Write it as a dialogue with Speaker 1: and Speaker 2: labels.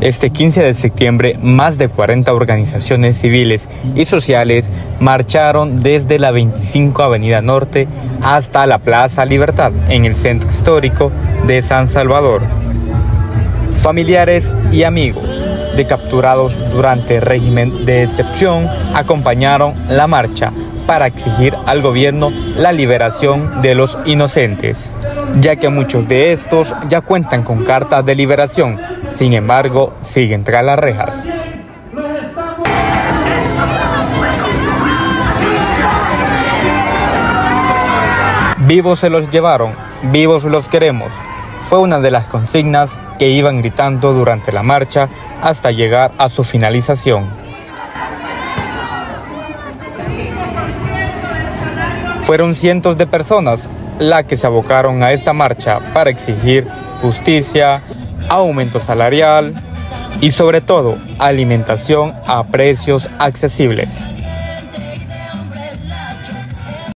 Speaker 1: Este 15 de septiembre, más de 40 organizaciones civiles y sociales marcharon desde la 25 Avenida Norte hasta la Plaza Libertad, en el centro histórico de San Salvador. Familiares y amigos de capturados durante el régimen de excepción acompañaron la marcha para exigir al gobierno la liberación de los inocentes, ya que muchos de estos ya cuentan con cartas de liberación, sin embargo siguen tras las rejas. Vivos se los llevaron, vivos los queremos. Fue una de las consignas que iban gritando durante la marcha hasta llegar a su finalización. Fueron cientos de personas las que se abocaron a esta marcha para exigir justicia, aumento salarial y sobre todo alimentación a precios accesibles.